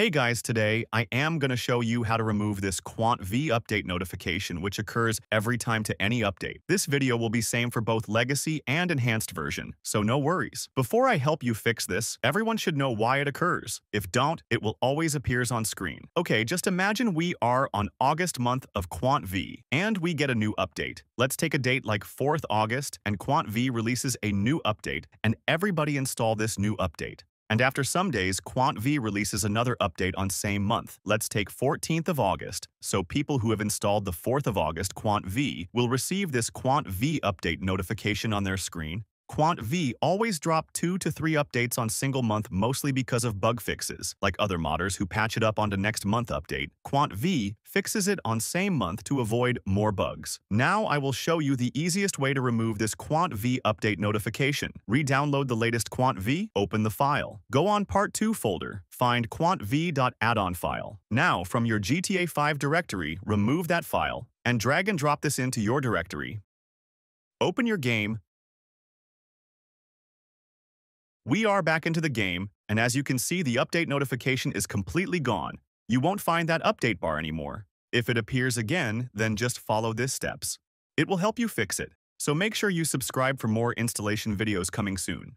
Hey guys, today I am going to show you how to remove this Quant V update notification which occurs every time to any update. This video will be same for both legacy and enhanced version, so no worries. Before I help you fix this, everyone should know why it occurs. If don't, it will always appears on screen. Okay, just imagine we are on August month of Quant V, and we get a new update. Let's take a date like 4th August, and Quant V releases a new update, and everybody install this new update. And after some days, Quant V releases another update on same month. Let's take 14th of August. So people who have installed the 4th of August Quant V will receive this Quant V update notification on their screen Quant V always drop two to three updates on single month mostly because of bug fixes. Like other modders who patch it up onto next month update, Quant V fixes it on same month to avoid more bugs. Now I will show you the easiest way to remove this Quant V update notification. Re-download the latest Quant V, open the file. Go on Part 2 folder, find Quant quantv.addon file. Now, from your GTA 5 directory, remove that file, and drag and drop this into your directory. Open your game, we are back into the game, and as you can see, the update notification is completely gone. You won't find that update bar anymore. If it appears again, then just follow these steps. It will help you fix it, so make sure you subscribe for more installation videos coming soon.